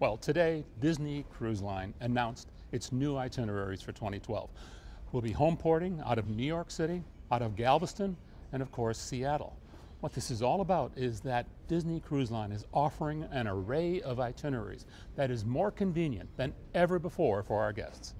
Well, today, Disney Cruise Line announced its new itineraries for 2012. We'll be home porting out of New York City, out of Galveston, and of course, Seattle. What this is all about is that Disney Cruise Line is offering an array of itineraries that is more convenient than ever before for our guests.